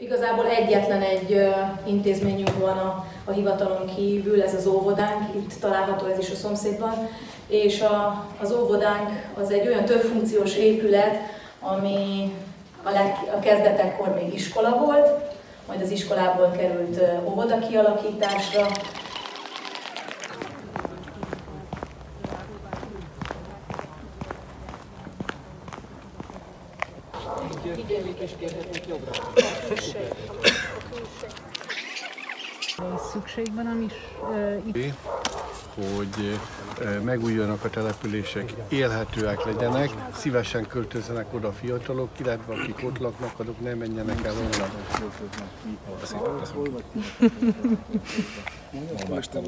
Igazából egyetlen egy intézményünk van a, a hivatalon kívül, ez az óvodánk, itt található ez is a szomszédban, és a, az óvodánk az egy olyan többfunkciós épület, ami a, leg, a kezdetekkor még iskola volt, majd az iskolából került óvoda kialakításra, És kérhetnék jobbra. Szükség van, amis uh, itt hogy megújuljanak a települések, élhetőek legyenek, szívesen költözzenek oda a fiatalok, illetve akik ott laknak, azok nem menjenek el onnan. Olvastam.